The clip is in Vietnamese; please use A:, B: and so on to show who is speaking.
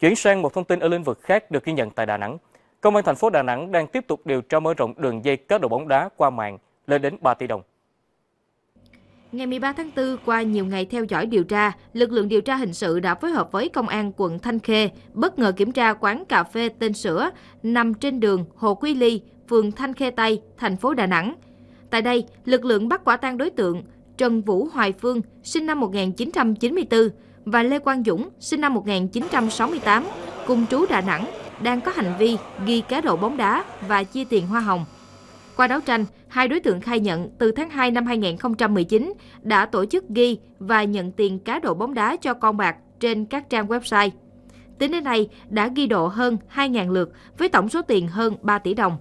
A: Chuyển sang một thông tin ở lĩnh vực khác được ghi nhận tại Đà Nẵng. Công an thành phố Đà Nẵng đang tiếp tục điều tra mở rộng đường dây cá độ bóng đá qua mạng lên đến 3 tỷ đồng.
B: Ngày 13 tháng 4, qua nhiều ngày theo dõi điều tra, lực lượng điều tra hình sự đã phối hợp với Công an quận Thanh Khê bất ngờ kiểm tra quán cà phê tên Sữa nằm trên đường Hồ Quý Ly, phường Thanh Khê Tây, thành phố Đà Nẵng. Tại đây, lực lượng bắt quả tang đối tượng Trần Vũ Hoài Phương, sinh năm 1994 và Lê Quang Dũng, sinh năm 1968, cùng trú Đà Nẵng, đang có hành vi ghi cá độ bóng đá và chia tiền hoa hồng. Qua đấu tranh, hai đối tượng khai nhận từ tháng 2 năm 2019 đã tổ chức ghi và nhận tiền cá độ bóng đá cho con bạc trên các trang website. Tính đến nay đã ghi độ hơn 2.000 lượt với tổng số tiền hơn 3 tỷ đồng.